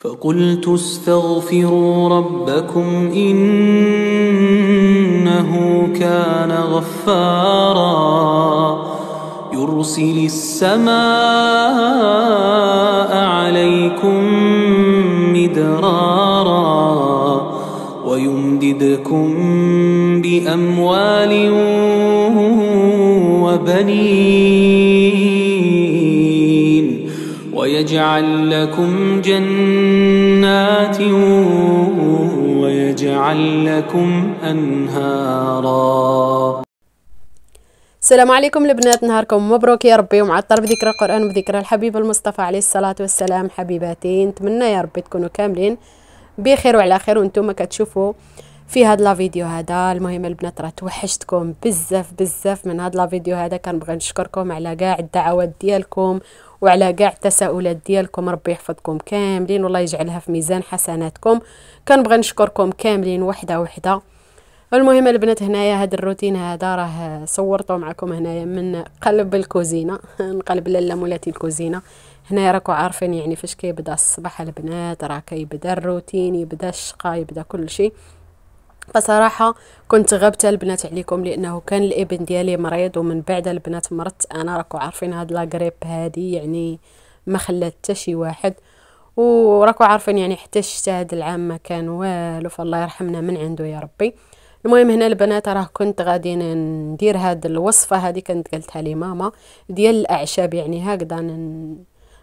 فقلت استغفروا ربكم إنه كان غفارا. يرسل السماء عليكم مدرارا ويمددكم بأموال وبنين. ويجعل لكم جنات ويجعل لكم أنهارا. السلام عليكم البنات نهاركم مبروك يا ربي ومعطر بذكر القرآن وبذكر الحبيب المصطفى عليه الصلاة والسلام. حبيباتي نتمنى يا ربي تكونوا كاملين بخير وعلى خير وأنتم كتشوفوا في هذا لا فيديو هذا. المهم البنات راه توحشتكم بزاف بزاف من هذا لا فيديو هذا. كنبغي نشكركم على كاع الدعوات ديالكم وعلى كاع التساؤلات ديالكم ربي يحفظكم كاملين والله يجعلها في ميزان حسناتكم. كنبغي نشكركم كاملين وحدة وحدة. المهم البنات هنايا هذا الروتين هذا راه صورته معكم هنايا من قلب الكوزينة. نقلب لاله مولاتي الكوزينة. هنايا راكو عارفين يعني فاش كيبدا الصباح البنات راه كيبدا الروتين يبدا الشقا يبدا كل شيء. فصراحه كنت غبت البنات عليكم لأنه كان الإبن ديالي مريض ومن بعد البنات مرضت أنا راكو عارفين هاد لا غريب هادي يعني ما خلات حتى شي واحد. وراكو عارفين يعني حتى الشتا هاد العام ما كان والو فالله يرحمنا من عنده يا ربي. المهم هنا البنات راه كنت غادي ندير هاد الوصفة هذه كنت قلتها لي ماما ديال الأعشاب يعني هكذا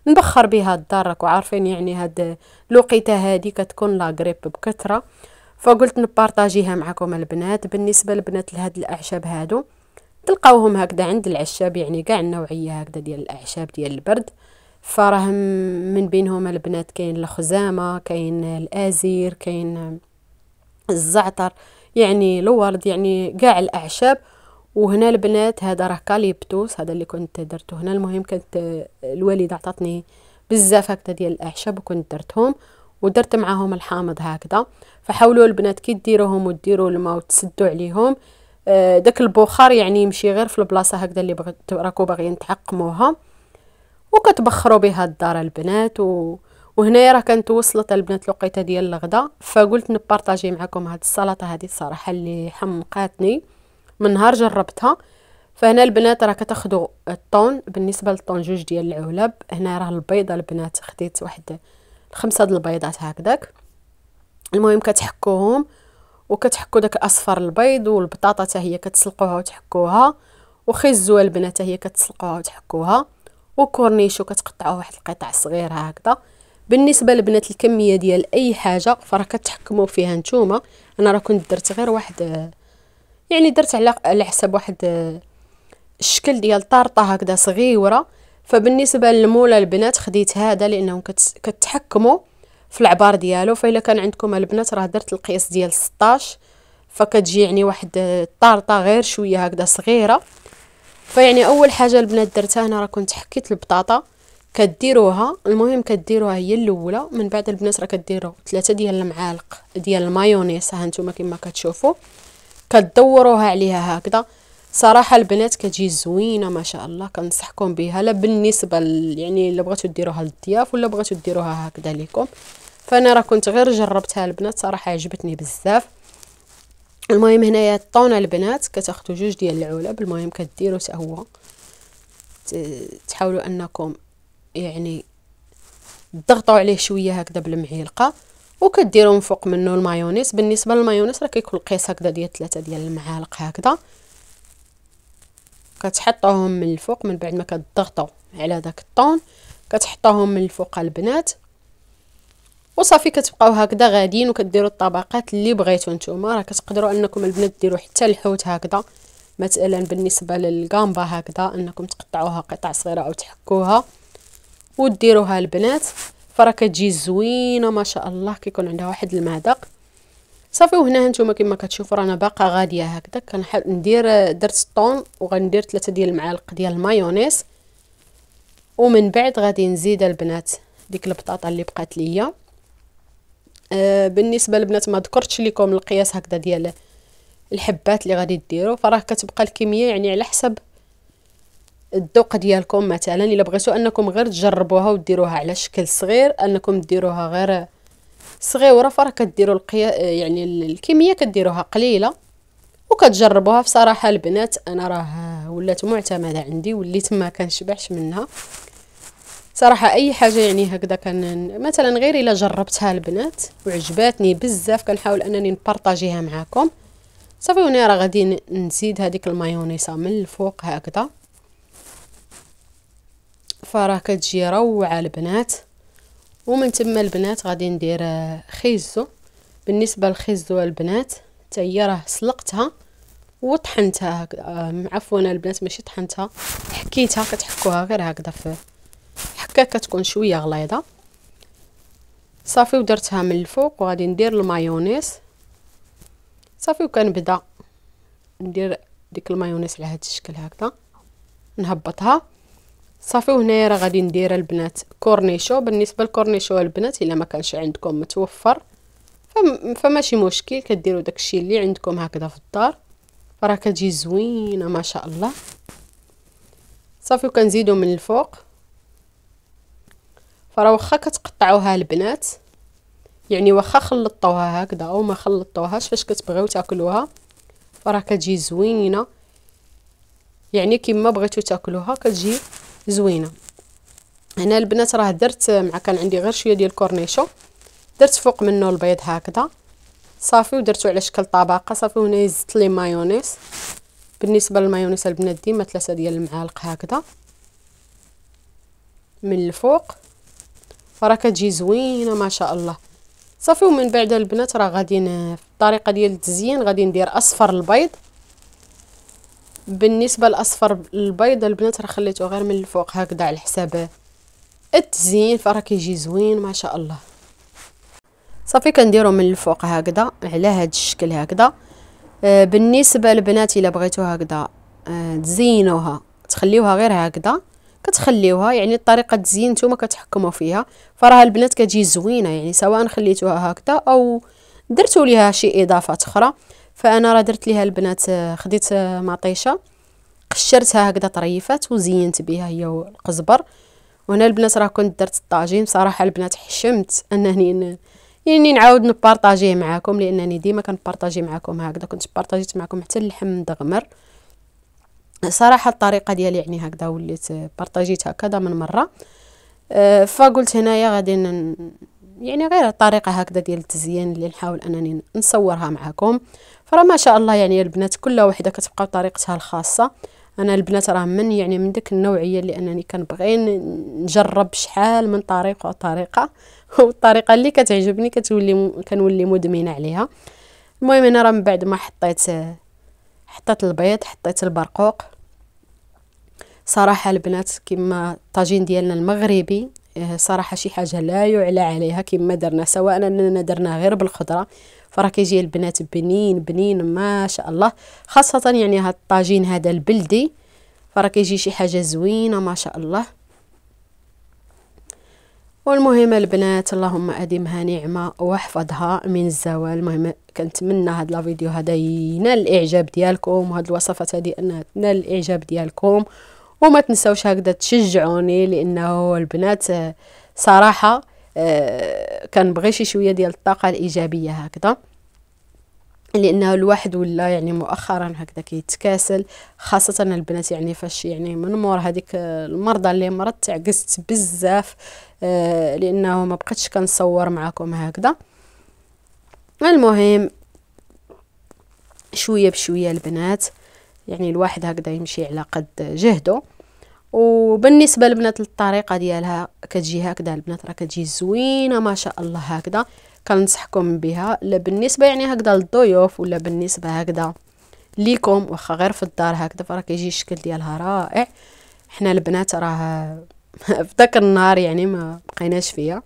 نبخر بها الدار. راكو عارفين يعني هاد الوقيتة هذه كتكون لا غريب بكثرة. فقلت نبارطاجيها معكم البنات. بالنسبة لبنات لهاد الأعشاب هادو تلقاوهم هكذا عند العشاب يعني كاع النوعية هكذا ديال الأعشاب ديال البرد. فراه من بينهم البنات كاين الخزامة كاين الأزير كاين الزعتر يعني الورد يعني كاع الأعشاب. وهنا البنات هذا راه كاليبتوس هذا اللي كنت درته هنا. المهم كانت الوالدة عطاتني بزاف هكذا ديال الأعشاب وكنت درتهم. ودرت معاهم الحامض هكذا. فحاولوا البنات كي ديروهم وديروا الماء وتسدوا عليهم. آه، داك البخار يعني يمشي غير في البلاصة هكذا اللي بغيت راكو باغيين تعقموها وكتبخروا بها الدار البنات و... وهنايا راه كانت وصلت البنات الوقيته ديال الغدا. فقلت نبارطاجي معكم هاد السلطة هذه الصراحه اللي حمقاتني. من نهار جربتها. فهنا البنات راه كتاخذوا الطون. بالنسبة للطون جوج ديال العلب هنا راه البيضة البنات خديت واحد خمسة د البيضات هكذاك. المهم كتحكوهم وكتحكوا داك أصفر البيض والبطاطا حتى هي كتسلقوها وتحكوها وخزوا البنات هي كتسلقوها وتحكوها وكورنيش وكتقطعوا واحد القطع صغير هكذا. بالنسبة لبنات الكمية ديال أي حاجة فراه كتحكموا فيها نتوما. أنا راه كنت درت غير واحد يعني درت على على حسب واحد الشكل ديال طارطة هكذا صغيرة. فبالنسبة للمولى البنات خديت هذا لأنهم كتحكموا في العبار ديالو. فإلا كان عندكم البنات راه درت القياس ديال 16 فكتجي يعني واحد الطارطه غير شوية هكذا صغيرة. فيعني أول حاجة البنات درتها أنا راه كنت حكيت البطاطا كديروها. المهم كديروها هي الأولى من بعد البنات راه كديروا ثلاثة ديال المعالق ديال المايونيز. ها نتوما كما كتشوفوا. كدوروها عليها هكذا. صراحة البنات كتجي زوينة ما شاء الله كنصحكم بها لا بالنسبة يعني إلا بغيتو ديروها للضياف ولا بغيتو ديروها هكذا ليكم. فأنا راه كنت غير جربتها البنات صراحة عجبتني بزاف. المهم هنايا الطونه البنات كتاخذوا جوج ديال العلب المهم كديروا حتى هو. تحاولوا أنكم يعني تضغطوا عليه شوية هكذا بالمعلقة وكديروا من فوق منه المايونيز. بالنسبة للمايونيز راه كيكون قيس هكذا ديال ثلاثة ديال المعالق هكذا. كتحطوهم من الفوق من بعد ما كتضغطوا على داك الطون كتحطوهم من الفوق البنات. وصافي كتبقاو هكذا غاديين وكديروا الطبقات اللي بغيتو نتوما. راه كتقدروا انكم البنات ديروا حتى الحوت هكذا. مثلا بالنسبة للغامبا هكذا انكم تقطعوها قطع صغيرة أو تحكوها وديروها البنات. فراه كتجي زوينة ما شاء الله كيكون عندها واحد المذاق صافي وهنا هانتوما كما كتشوفوا رانا باقا غادية هكذا. كندير درت الطون وغندير ثلاثة ديال المعالق ديال المايونيز. ومن بعد غادي نزيد البنات ديك البطاطا اللي بقات ليا. آه بالنسبة للبنات ما ذكرتش لكم القياس هكذا ديال الحبات اللي غادي ديروا فراه كتبقى الكمية يعني على حسب الذوق ديالكم. مثلا إلا بغيتو أنكم غير تجربوها وديروها على شكل صغير أنكم ديروها غير صغيرة فراه كديروا القيا يعني الكمية كديروها قليلة وكتجربوها. بصراحة البنات أنا راه ولات معتمدة عندي وليت ما كنشبعش منها. صراحة أي حاجة يعني هكذا كان مثلا غير إلا جربتها البنات وعجباتني بزاف كنحاول أنني نبارطاجيها معكم صافي هنا راه غادي نزيد هذيك المايونيزه من الفوق هكذا. فراه كتجي روعة البنات. ومن تما البنات غادي ندير خيزو. بالنسبة للخيزو البنات حتى هي راه سلقتها وطحنتها هكذا عفوا البنات ماشي طحنتها حكيتها كتحكوها غير هكذا في حكا كتكون شوية غليظة. صافي ودرتها من الفوق وغادي ندير المايونيز. صافي وكنبدأ ندير ديك المايونيز على هذا الشكل هكذا نهبطها. صافي وهنايا راه غادي ندير البنات cornichon. بالنسبة لل cornichon البنات إلا ما كانش عندكم متوفر فماشي مشكل كديروا داكشي اللي عندكم هكذا في الدار. راه كتجي زوينة ما شاء الله. صافي وكنزيدو من الفوق. فراه واخا كتقطعوها البنات يعني واخا خلطوها هكذا أو ما خلطوهاش فاش كتبغيو تاكلوها فراه كتجي زوينة. يعني كيما بغيتو تاكلوها كتجي زوينة. هنا البنات راه درت مع كان عندي غير شوية ديال الكورنيشو. درت فوق منه البيض هكذا. صافي ودرتو على شكل طبقة. صافي هنا زدت لي مايونيز. بالنسبة للمايونيز البنات ديما ثلاثة ديال المعالق هكذا. من الفوق. فراه كتجي زوينة ما شاء الله. صافي ومن بعد البنات راه غادي في الطريقة ديال التزيين غادي ندير أصفر البيض. بالنسبة لأصفر البيض البنات راه خليته غير من الفوق هكذا على حساب التزيين فراه كيجي زوين ما شاء الله. صافي كنديرو من الفوق هكذا على هاد الشكل هكذا. آه بالنسبة للبنات إلا بغيتو هكذا آه تزينوها تخليوها غير هكذا كتخليوها يعني الطريقة تزيين نتوما كتحكموا فيها. فراه البنات كتجي زوينة يعني سواء خليتوها هكذا أو درتو ليها شي اضافات أخرى. فأنا راه درت ليها البنات آه، خديت آه، مطيشه قشرتها هكذا طريفات وزينت بها هي والقزبر. وهنا البنات راه كنت درت الطاجين بصراحة البنات حشمت أنني يعني نعاود نبارطاجيه معاكم لأنني ديما كنبارطاجي معاكم هكذا كنت بارطاجيت معكم حتى اللحم مدغمر صراحة الطريقة ديالي يعني هكذا وليت بارطاجيتها كذا من مرة. فقلت هنايا غادي يعني غير طريقه هكذا ديال التزيين اللي نحاول أنني نصورها معكم فراه ما شاء الله يعني البنات كل وحدة كتبقى بطريقتها الخاصة. أنا البنات راه من يعني من ديك النوعية اللي أنني كنبغي نجرب شحال من طريقة وطريقة. والطريقة اللي كتعجبني كتولي كنولي مدمنة عليها. المهم أنا راه من بعد ما حطيت حطيت البيض حطيت البرقوق. صراحة البنات كما الطاجين ديالنا المغربي آه، صراحة شي حاجة لا يعلى عليها كما درنا سواء أننا درنا غير بالخضرة فراه كيجي البنات بنين بنين ما شاء الله. خاصة يعني هاد الطاجين هذا البلدي فراه كيجي شي حاجة زوينة ما شاء الله. والمهم البنات اللهم أدمها نعمة واحفظها من الزوال. المهم كنتمنى هاد لا فيديو هذا ينال الإعجاب ديالكم وهاد الوصفات هذه انها تنال الإعجاب ديالكم. وما تنساوش هكذا تشجعوني لأنه البنات صراحة كنبغي شي شوية ديال الطاقة الإيجابية هكذا. لأنه الواحد ولا يعني مؤخرا هكذا كيتكاسل خاصة البنات يعني فاش يعني من مور هذيك المرضى اللي مرضت تعكست بزاف آه لأنه ما بقيتش كنصور معكم هكذا. المهم شوية بشوية البنات يعني الواحد هكذا يمشي على قد جهده. وبالنسبة للبنات الطريقة ديالها كتجي هكذا البنات راه كتجي زوينة ما شاء الله هكذا. كنصحكم بها لا بالنسبة يعني هكذا للضيوف ولا بالنسبة هكذا ليكم واخا غير في الدار هكذا فراه كيجي الشكل ديالها رائع. حنا البنات راه في داك النهار يعني ما بقيناش فيها.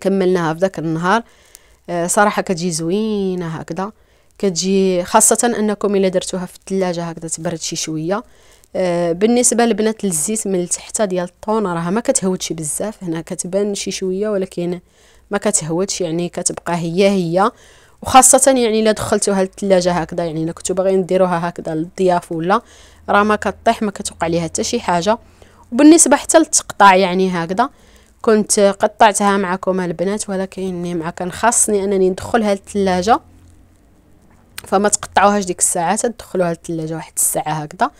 كملناها في داك النهار. آه، صراحة كتجي زوينة هكذا. كتجي خاصة أنكم إلا درتوها في الثلاجة هكذا تبرد شي شوية. بالنسبة لبنات الزيت من التحت ديال الطون راها ما كتهودش بزاف. هنا كتبان شي شوية ولكن ما كتهودش يعني كتبقى هي هي. وخاصة يعني إلا دخلتوها للثلاجه هكذا يعني إلا كنتو باغيين ديروها هكذا للضياف ولا راه ما كطيح ما كتوقع ليها حتى شي حاجة. وبالنسبة حتى للتقطاع يعني هكذا كنت قطعتها معكم البنات ولكن مع كان خاصني أنني ندخلها للثلاجه فما تقطعوهاش ديك الساعة تدخلوها للثلاجه واحد الساعة هكذا.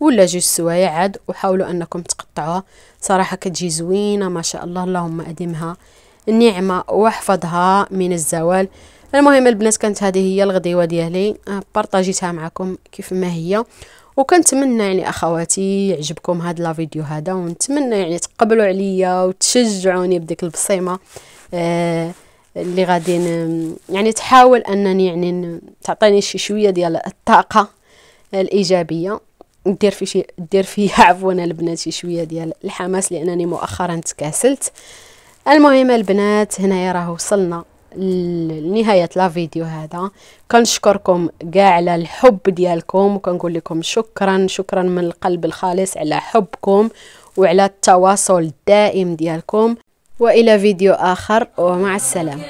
ولا جوج سوايع عاد وحاولوا أنكم تقطعوها. صراحة كتجي زوينة ما شاء الله. اللهم ادمها النعمة واحفظها من الزوال. المهم البنات كانت هذه هي الغديوة ديالي. بارطاجيتها معكم كيف ما هي. وكنتمنى يعني أخواتي يعجبكم هذا لا فيديو هذا ونتمنى يعني تقبلوا عليا وتشجعوني بديك البصيمة. آه اللي غادي يعني تحاول أنني يعني تعطيني شي شوية ديال الطاقة الإيجابية. ندير في شي دير فيها عفوا البنات شوية ديال الحماس لأنني مؤخرا تكاسلت. المهم البنات هنايا راه وصلنا لنهاية لا فيديو هذا. كنشكركم كاع على الحب ديالكم وكنقول لكم شكرا شكرا من القلب الخالص على حبكم وعلى التواصل الدائم ديالكم. وإلى فيديو آخر ومع السلامة.